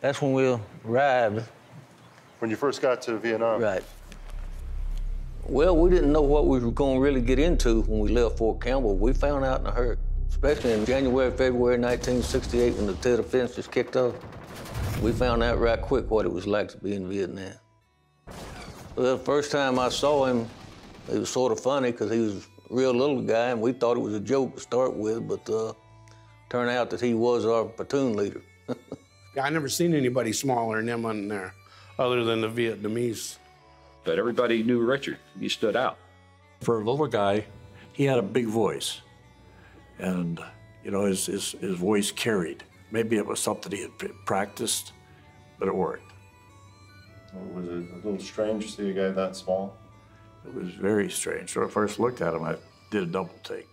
That's when we arrived. When you first got to Vietnam? Right. Well, we didn't know what we were going to really get into when we left Fort Campbell. We found out in a hurry, especially in January, February 1968 when the Tet Offense just kicked off. We found out right quick what it was like to be in Vietnam. Well, the first time I saw him, it was sort of funny because he was a real little guy and we thought it was a joke to start with, but uh, turned out that he was our platoon leader. I never seen anybody smaller than him on there, other than the Vietnamese. But everybody knew Richard. He stood out. For a little guy, he had a big voice. And, you know, his, his, his voice carried. Maybe it was something he had practiced, but it worked. Was it a little strange to see a guy that small? It was very strange. When I first looked at him, I did a double take.